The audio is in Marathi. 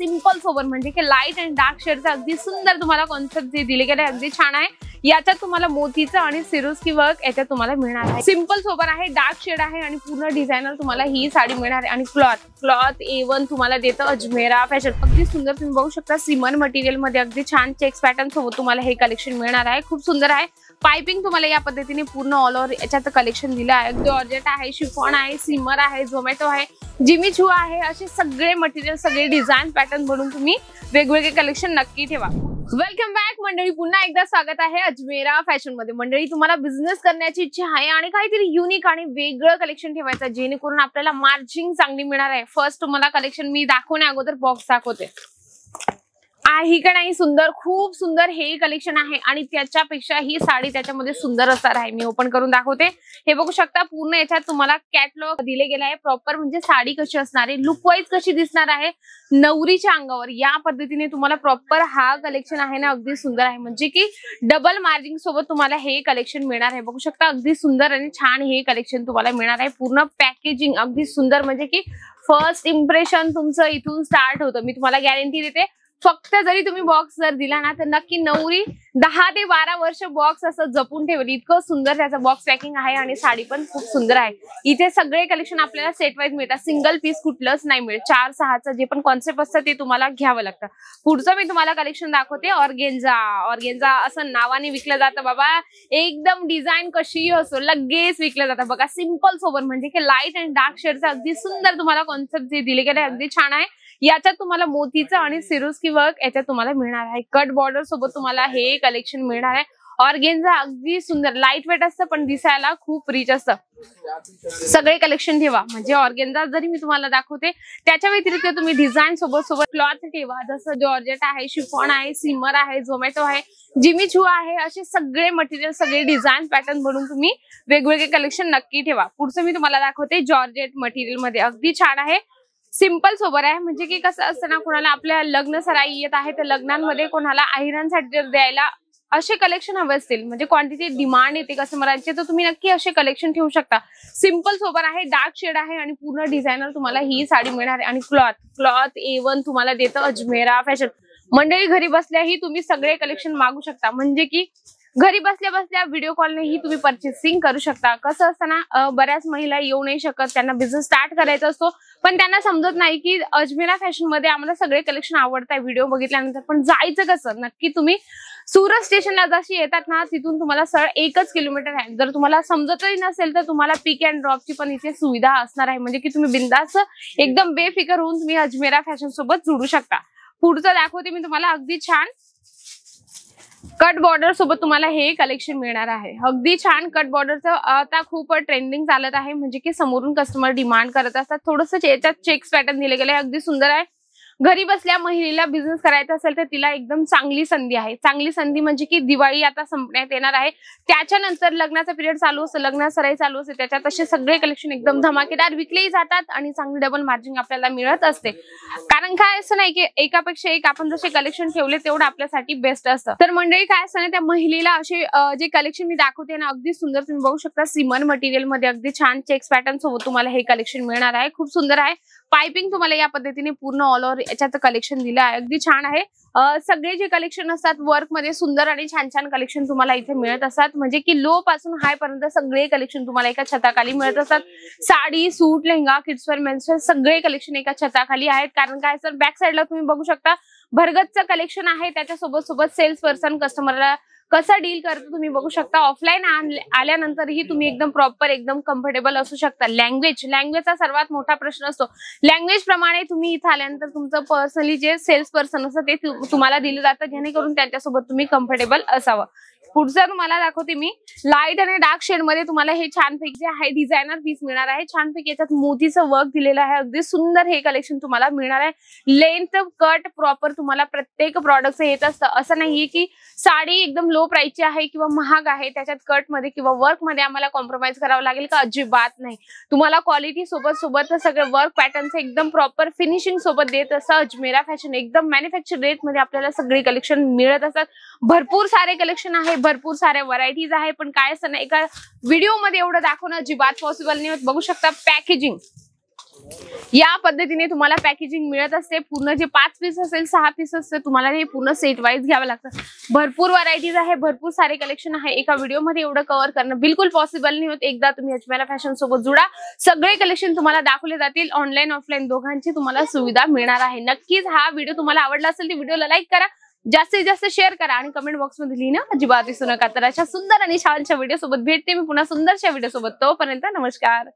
सिंपल सोबत म्हणजे की लाइट अँड डार्क शेडचा अगदी सुंदर तुम्हाला कॉन्सेप्ट जे दिले गेले अगदी छान आहे. याच्यात तुम्हाला मोतीचं आणि सिरोस्की वर्क याच्यात तुम्हाला मिळणार आहे. सिंपल सोबत आहे डार्क शेड आहे आणि पूर्ण डिझायनर तुम्हाला ही साडी मिळणार आहे. आणि क्लॉथ क्लॉथ एवन तुम्हाला देतं अजमेरा फॅशन अगदी सुंदर तुम्ही बघू शकता सिमन मटेरियलमध्ये अगदी छान चेक्स पॅटर्न सोबत तुम्हाला हे कलेक्शन मिळणार आहे. खूप सुंदर आहे. पायपिंग तुम्हाला या पद्धतीने पूर्ण ऑल ओव्हर याच्यात कलेक्शन दिलं आहे. जॉर्जेट आहे शिफॉन आहे सिमर आहे झोमॅटो आहे जिमी छू आहे असे सगळे मटेरियल सगळे डिझाईन पॅटर्न बनवून तुम्ही वेगवेगळे कलेक्शन नक्की ठेवा. वेलकम बॅक मंडळी पुन्हा एकदा स्वागत आहे अजमेरा फॅशनमध्ये. मंडळी तुम्हाला बिझनेस करण्याची इच्छा आहे आणि काहीतरी युनिक आणि वेगळं कलेक्शन ठेवायचं जेणेकरून आपल्याला मार्जिंग चांगली मिळणार आहे. फर्स्ट तुम्हाला कलेक्शन मी दाखवण्या अगोदर बॉक्स दाखवते. आहे का नाही सुंदर खूप सुंदर हे कलेक्शन आहे आणि त्याच्यापेक्षा ही साडी त्याच्यामध्ये सुंदर असणार आहे मी ओपन करून दाखवते. हे बघू शकता पूर्ण याच्यात तुम्हाला कॅटलॉग दिले गेले आहे. प्रॉपर म्हणजे साडी कशी असणार आहे लुक वाईज कशी दिसणार आहे नवरीच्या अंगावर. या पद्धतीने तुम्हाला प्रॉपर हा कलेक्शन आहे ना अगदी सुंदर आहे. म्हणजे की डबल मार्जिंग सोबत तुम्हाला हे कलेक्शन मिळणार आहे. बघू शकता अगदी सुंदर आणि छान हे कलेक्शन तुम्हाला मिळणार आहे. पूर्ण पॅकेजिंग अगदी सुंदर म्हणजे की फर्स्ट इम्प्रेशन तुमचं इथून स्टार्ट होतं. मी तुम्हाला गॅरंटी देते फक्त जरी तुम्ही बॉक्स जर दिला ना तर नक्की नवरी दहा ते बारा वर्ष बॉक्स असं जपून ठेवली. इतकं सुंदर त्याचं बॉक्स पॅकिंग आहे आणि साडी पण खूप सुंदर आहे. इथे सगळे कलेक्शन आपल्याला सेट वाईज मिळतात. सिंगल पीस कुठलंच नाही मिळत. चार सहाचं जे पण कॉन्सेप्ट असतं ते तुम्हाला घ्यावं लागतं. पुढचं मी तुम्हाला कलेक्शन दाखवते. ऑर्गेन्झा ऑर्गेन्झा असं नावाने विकलं जातं बाबा. एकदम डिझाईन कशीही असो लगेच विकलं जातं. बघा सिंपल सोबत म्हणजे की लाइट अँड डार्क शेडचं अगदी सुंदर तुम्हाला कॉन्सेप्ट जे दिले गेले अगदी छान आहे. याच्यात तुम्हाला मोतीचं आणि सिरोस्की वर्क याच्यात तुम्हाला मिळणार आहे. कट बॉर्डर सोबत तुम्हाला हे कलेक्शन मिळणार आहे. ऑर्गेन्झा अगदी सुंदर लाइट वेट असतं पण दिसायला खूप रिच असतं. सगळे कलेक्शन ठेवा. म्हणजे ऑर्गेन्झा जरी मी तुम्हाला दाखवते त्याच्या व्यतिरिक्त तुम्ही डिझाईन सोबत सोबत क्लॉथ ठेवा. जसं जॉर्जेट आहे शिफॉन आहे सिमर आहे झोमॅटो आहे जिमी छू आहे असे सगळे मटेरियल सगळे डिझाईन पॅटर्न बनवून तुम्ही वेगवेगळे कलेक्शन नक्की ठेवा. पुढचं मी तुम्हाला दाखवते जॉर्जेट मटेरियलमध्ये. अगदी छान आहे. सिंपल सोबत आहे. म्हणजे की कसं असतं ना कोणाला आपल्या लग्न सराई येत आहे तर लग्नांमध्ये कोणाला आहिरांसाठी जर द्यायला असे कलेक्शन हवे असतील. म्हणजे क्वांटिटी डिमांड येते कस्टमरांचे तर तुम्ही नक्की असे कलेक्शन ठेवू शकता. सिंपल सोबत आहे डार्क शेड आहे आणि पूर्ण डिझायनर तुम्हाला ही साडी मिळणार आहे. आणि क्लॉथ क्लॉथ एवन तुम्हाला देतं अजमेरा फॅशन मंडळी घरी बसल्याही तुम्ही सगळे कलेक्शन मागू शकता. म्हणजे की घरी बसल्या बसल्या व्हिडिओ कॉलनेही तुम्ही परचेसिंग करू शकता. कसं असतं ना बऱ्याच महिला येऊ नाही शकत त्यांना बिझनेस स्टार्ट करायचा असतो. पण त्यांना समजत नाही की अजमेरा फॅशनमध्ये आम्हाला सगळे कलेक्शन आवडत आहे व्हिडिओ बघितल्यानंतर पण जायचं कसं? नक्की तुम्ही सुरत स्टेशनला जशी येतात ना तिथून तुम्हाला सरळ एकच किलोमीटर आहे. जर तुम्हाला समजतही नसेल तर तुम्हाला पिक अँड ड्रॉपची पण इथे सुविधा असणार आहे. म्हणजे की तुम्ही बिंदास एकदम बेफिकर होऊन तुम्ही अजमेरा फॅशन सोबत जोडू शकता. पुढचं दाखवते मी तुम्हाला. अगदी छान कट बॉर्डर सोबत तुम्हाला हे कलेक्शन मिळणार आहे. अगदी छान कट बॉर्डरचं आता खूप ट्रेंडिंग चालत आहे. म्हणजे की समोरून कस्टमर डिमांड करत असतात. थोडस याच्यात चेक्स पॅटर्न दिले गेले. अगदी सुंदर आहे. घरी बसल्या महिलेला बिझनेस करायचा असेल तर तिला एकदम चांगली संधी आहे. चांगली संधी म्हणजे की दिवाळी आता संपण्यात येणार आहे. त्याच्यानंतर लग्नाचा पिरियड चालू असतं. लग्न सराई चालू असते. त्याच्यात असे सगळे कलेक्शन एकदम धमाकेदार विकलेही जातात आणि चांगली डबल मार्जिन आपल्याला मिळत असते. कारण काय असं नाही की एकापेक्षा एक आपण जसे कलेक्शन ठेवले तेवढं आपल्यासाठी बेस्ट असतं. तर मंडळी काय असतं ना त्या महिलेला असे जे कलेक्शन मी दाखवते ना अगदी सुंदर तुम्ही बघू शकता. सिमन मटेरियलमध्ये अगदी छान चेक्स पॅटर्न सोबत तुम्हाला हे कलेक्शन मिळणार आहे. खूप सुंदर आहे. पायपिंग तुम्हाला या पद्धतीने पूर्ण ऑल ओव्हर याच्यात कलेक्शन दिलं आहे. अगदी छान आहे. सगळे जे कलेक्शन असतात वर्कमध्ये सुंदर आणि छान छान कलेक्शन तुम्हाला इथे मिळत असतात. म्हणजे की लो पासून हाय पर्यंत सगळे कलेक्शन तुम्हाला एका छताखाली मिळत असतात. Sari suit lehenga kidswear menswear सगळे कलेक्शन एका छताखाली आहेत. कारण काय सर बॅक साईडला तुम्ही बघू शकता भरगतचं कलेक्शन आहे. त्याच्यासोबत सोबत सेल्स पर्सन कस्टमरला कसं डील करतो तुम्ही बघू शकता. ऑफलाईन आल्यानंतरही तुम्ही एकदम प्रॉपर एकदम कम्फर्टेबल असू शकता. लँग्वेज लँग्वेजचा सर्वात मोठा प्रश्न असतो. लँग्वेज प्रमाणे तुम्ही इथं आल्यानंतर तुमचं पर्सनली जे सेल्स पर्सन असतं ते तुम्हाला दिलं जातं. जेणेकरून त्यांच्यासोबत तुम्ही कम्फर्टेबल असावं. पुढचं तुम्हाला दाखवते मी. लाइट आणि डार्क शेडमध्ये तुम्हाला हे छानपैकी जे आहे डिझायनर पीस मिळणार आहे. छानपैकी याच्यात मोतीचं वर्क दिलेलं आहे. अगदी सुंदर हे कलेक्शन तुम्हाला मिळणार आहे. लेंथ कट प्रॉपर तुम्हाला प्रत्येक प्रॉडक्ट येत असतं. असं नाहीये की साडी एकदम लो प्राइसची आहे किंवा महाग आहे त्याच्यात कटमध्ये किंवा वर्कमध्ये आम्हाला कॉम्प्रोमाइज करावं लागेल का? अजिबात नाही. तुम्हाला क्वालिटी सोबत सोबत सगळं वर्क पॅटर्नचं एकदम प्रॉपर फिनिशिंग सोबत देत असं अजमेरा फॅशन एकदम मॅन्युफॅक्चर रेटमध्ये आपल्याला सगळी कलेक्शन मिळत असतात. भरपूर सारे कलेक्शन आहे. भरपूर साऱ्या व्हरायटीज आहे पण काय असतं ना एका व्हिडिओमध्ये एवढं दाखवणं अजिबात पॉसिबल नाही होत. बघू शकता पॅकेजिंग या पद्धतीने तुम्हाला पॅकेजिंग मिळत असते. पूर्ण जे पाच पीस असेल सहा पीस असते तुम्हाला हे पूर्ण सेट वाईज घ्यावं लागतं. भरपूर व्हरायटीज आहे भरपूर सारे कलेक्शन आहे. एका व्हिडिओमध्ये एवढं कव्हर करणं बिलकुल पॉसिबल नाही होत. एकदा तुम्ही अजमेरा फॅशन सोबत जुडा. सगळे कलेक्शन तुम्हाला दाखवले जातील. ऑनलाईन ऑफलाईन दोघांची तुम्हाला सुविधा मिळणार आहे. नक्कीच हा व्हिडिओ तुम्हाला आवडला असेल तर व्हिडिओला लाईक करा. जास्तीत जास्त शेअर करा आणि कमेंट बॉक्समध्ये लिहिणं अजिबात विसरू नका. तर अशा सुंदर आणि छानशा व्हिडिओ सोबत भेटते मी पुन्हा सुंदरशा व्हिडिओ सोबत. तोपर्यंत नमस्कार.